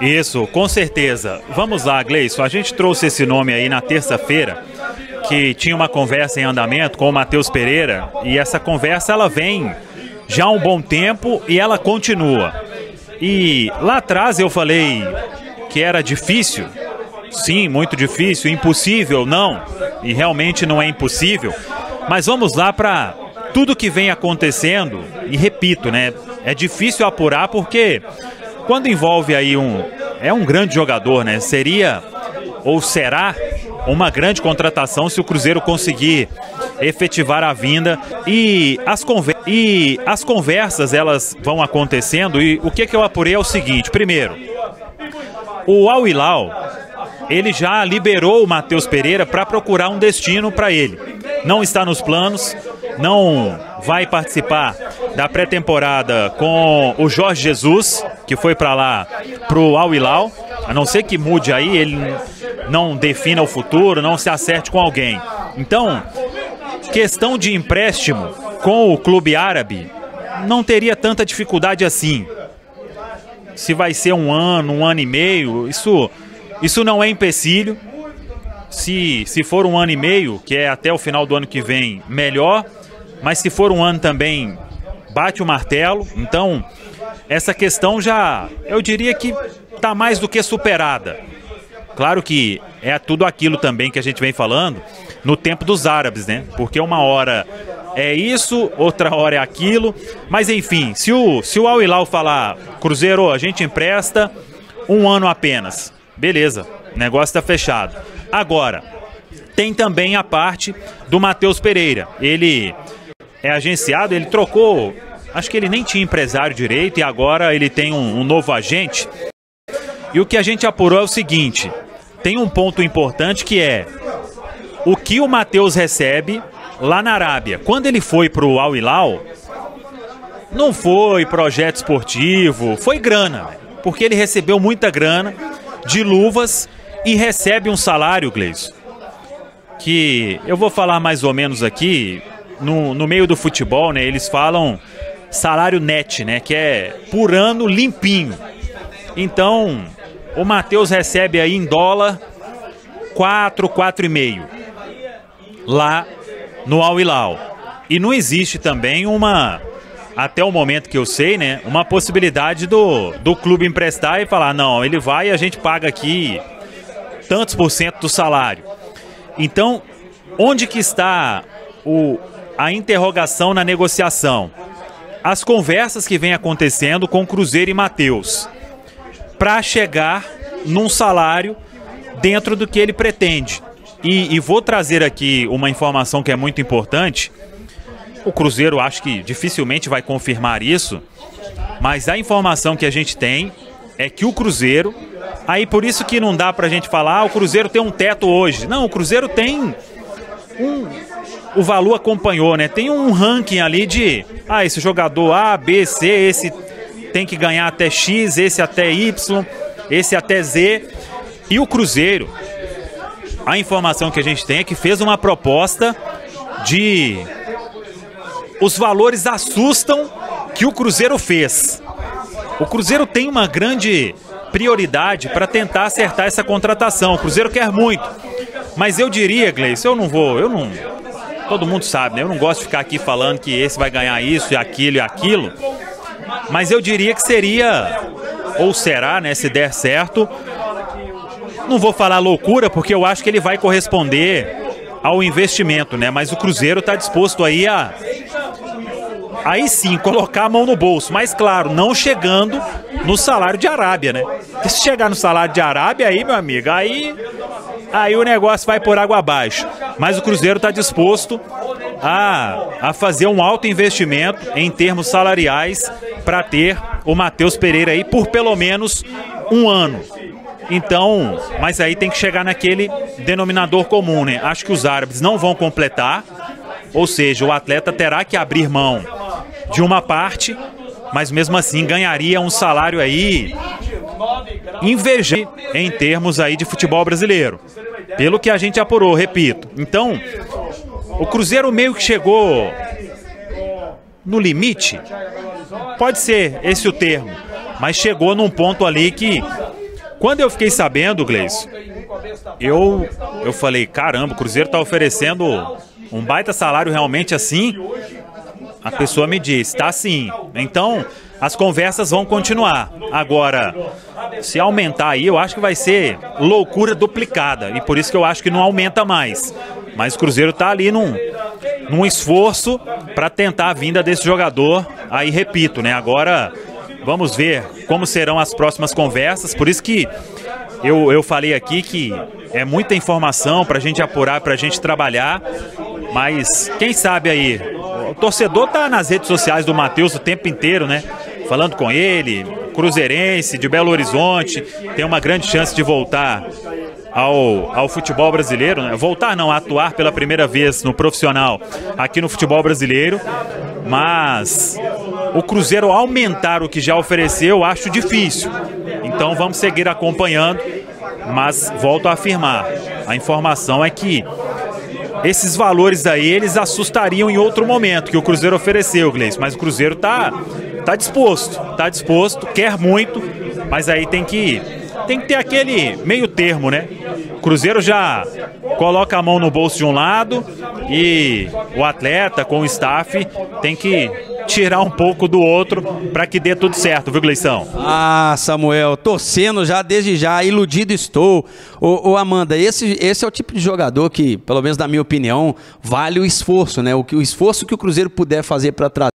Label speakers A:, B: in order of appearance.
A: Isso, com certeza. Vamos lá, Gleison. A gente trouxe esse nome aí na terça-feira, que tinha uma conversa em andamento com o Matheus Pereira, e essa conversa ela vem já há um bom tempo e ela continua. E lá atrás eu falei que era difícil, sim, muito difícil, impossível, não, e realmente não é impossível. Mas vamos lá para tudo que vem acontecendo, e repito, né? É difícil apurar porque quando envolve aí um. É um grande jogador, né? Seria ou será uma grande contratação se o Cruzeiro conseguir efetivar a vinda e as, e as conversas elas vão acontecendo e o que, que eu apurei é o seguinte, primeiro, o Al Hilal ele já liberou o Matheus Pereira para procurar um destino para ele. Não está nos planos, não vai participar da pré-temporada com o Jorge Jesus, que foi para lá pro Al Hilal, a não ser que mude aí, ele não defina o futuro, não se acerte com alguém. Então, questão de empréstimo com o clube árabe não teria tanta dificuldade assim. Se vai ser um ano, um ano e meio, isso, isso não é empecilho. Se, se for um ano e meio, que é até o final do ano que vem, melhor mas se for um ano também, bate o martelo. Então, essa questão já, eu diria que está mais do que superada. Claro que é tudo aquilo também que a gente vem falando no tempo dos árabes, né? Porque uma hora é isso, outra hora é aquilo. Mas enfim, se o, se o Al Hilal falar, Cruzeiro, a gente empresta um ano apenas. Beleza, o negócio está fechado. Agora, tem também a parte do Matheus Pereira. Ele é agenciado, ele trocou. Acho que ele nem tinha empresário direito e agora ele tem um, um novo agente. E o que a gente apurou é o seguinte: tem um ponto importante que é o que o Matheus recebe lá na Arábia. Quando ele foi para o Al Hilal, não foi projeto esportivo, foi grana, porque ele recebeu muita grana de luvas e recebe um salário, Gleison, que eu vou falar mais ou menos aqui, no, no meio do futebol, né, eles falam salário net, né, que é por ano limpinho. Então, o Matheus recebe aí em dólar 4, 4,5 lá no Al Hilal. E não existe também uma até o momento que eu sei, né, uma possibilidade do, do clube emprestar e falar, não, ele vai e a gente paga aqui tantos por cento do salário. Então, onde que está o, a interrogação na negociação. As conversas que vêm acontecendo com Cruzeiro e Matheus para chegar num salário dentro do que ele pretende. E, e, vou trazer aqui uma informação que é muito importante. O Cruzeiro acho que dificilmente vai confirmar isso, mas a informação que a gente tem é que o Cruzeiro, aí por isso que não dá para a gente falar, ah, o Cruzeiro tem um teto hoje. Não, o Cruzeiro tem um, o Valu acompanhou, né? Tem um ranking ali de, ah, esse jogador A, B, C, esse tem que ganhar até X, esse até Y, esse até Z. E o Cruzeiro, a informação que a gente tem é que fez uma proposta de os valores assustam que o Cruzeiro fez. O Cruzeiro tem uma grande prioridade para tentar acertar essa contratação. O Cruzeiro quer muito. Mas eu diria, Gleice, eu não vou, eu não todo mundo sabe, né? Eu não gosto de ficar aqui falando que esse vai ganhar isso e aquilo e aquilo. Mas eu diria que seria, ou será, né? Se der certo. Não vou falar loucura, porque eu acho que ele vai corresponder ao investimento, né? Mas o Cruzeiro está disposto aí a. Aí sim, colocar a mão no bolso. Mas claro, não chegando no salário de Arábia, né? Se chegar no salário de Arábia, aí, meu amigo, aí aí o negócio vai por água abaixo. Mas o Cruzeiro está disposto a, a fazer um alto investimento em termos salariais para ter o Matheus Pereira aí por pelo menos um ano. Então, mas aí tem que chegar naquele denominador comum, né? Acho que os árabes não vão completar, ou seja, o atleta terá que abrir mão de uma parte, mas mesmo assim ganharia um salário aí invejável em termos aí de futebol brasileiro. Pelo que a gente apurou, repito. Então, o Cruzeiro meio que chegou no limite. Pode ser esse o termo, mas chegou num ponto ali que Quando eu fiquei sabendo, Gleison, eu, eu falei, caramba, o Cruzeiro está oferecendo um baita salário realmente assim? A pessoa me disse, tá sim. Então, as conversas vão continuar. Agora, se aumentar aí, eu acho que vai ser loucura duplicada. E por isso que eu acho que não aumenta mais. Mas o Cruzeiro está ali num, num esforço para tentar a vinda desse jogador. Aí, repito, né? Agora, vamos ver como serão as próximas conversas. Por isso que eu, eu falei aqui que é muita informação para a gente apurar, para a gente trabalhar. Mas quem sabe aí, o torcedor tá nas redes sociais do Matheus o tempo inteiro, né? Falando com ele, cruzeirense, de Belo Horizonte, tem uma grande chance de voltar ao, ao futebol brasileiro, né? voltar não, atuar pela primeira vez no profissional aqui no futebol brasileiro, mas o Cruzeiro aumentar o que já ofereceu, acho difícil. Então vamos seguir acompanhando, mas volto a afirmar, a informação é que esses valores aí eles assustariam em outro momento que o Cruzeiro ofereceu, Gleice, mas o Cruzeiro tá tá disposto, tá disposto, quer muito, mas aí tem que tem que ter aquele meio termo, né? O Cruzeiro já coloca a mão no bolso de um lado e o atleta com o staff tem que tirar um pouco do outro para que dê tudo certo, viu, Gleição?
B: Ah, Samuel, torcendo já desde já, iludido estou. Ô, ô, Amanda, esse, esse é o tipo de jogador que, pelo menos na minha opinião, vale o esforço, né? O, o esforço que o Cruzeiro puder fazer para trazer